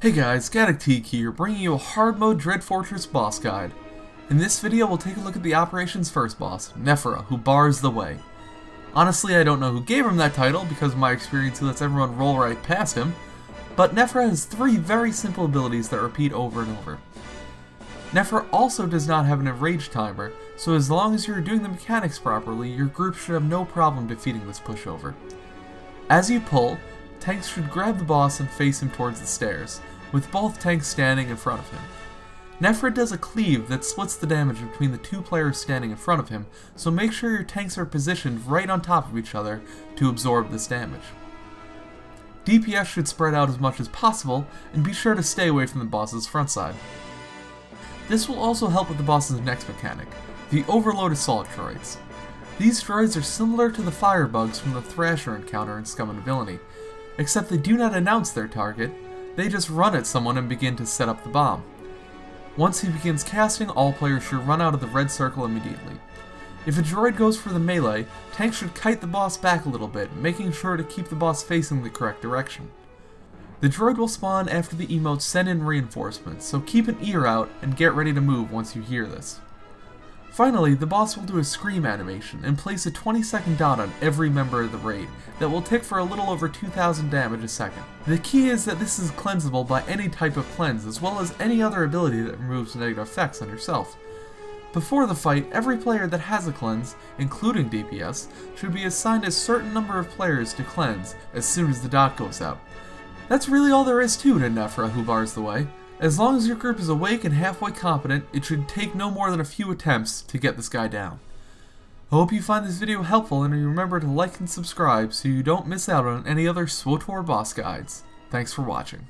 Hey guys, Gaddock here, bringing you a hard mode Dread Fortress boss guide. In this video, we'll take a look at the operation's first boss, Nefra, who bars the way. Honestly, I don't know who gave him that title, because my experience lets everyone roll right past him, but Nefra has three very simple abilities that repeat over and over. Nefra also does not have an enrage timer, so as long as you're doing the mechanics properly, your group should have no problem defeating this pushover. As you pull, tanks should grab the boss and face him towards the stairs, with both tanks standing in front of him. Nefra does a cleave that splits the damage between the two players standing in front of him, so make sure your tanks are positioned right on top of each other to absorb this damage. DPS should spread out as much as possible, and be sure to stay away from the boss's front side. This will also help with the boss's next mechanic, the Overload Assault droids. These droids are similar to the firebugs from the Thrasher encounter in Scum and Villainy, except they do not announce their target, they just run at someone and begin to set up the bomb. Once he begins casting, all players should run out of the red circle immediately. If a droid goes for the melee, tanks should kite the boss back a little bit, making sure to keep the boss facing the correct direction. The droid will spawn after the emote send in reinforcements, so keep an ear out and get ready to move once you hear this. Finally, the boss will do a scream animation and place a 20 second dot on every member of the raid that will tick for a little over 2000 damage a second. The key is that this is cleansable by any type of cleanse as well as any other ability that removes negative effects on yourself. Before the fight, every player that has a cleanse, including DPS, should be assigned a certain number of players to cleanse as soon as the dot goes out. That's really all there is to it in Nefra who bars the way. As long as your group is awake and halfway competent, it should take no more than a few attempts to get this guy down. I hope you find this video helpful and remember to like and subscribe so you don't miss out on any other SWTOR boss guides. Thanks for watching.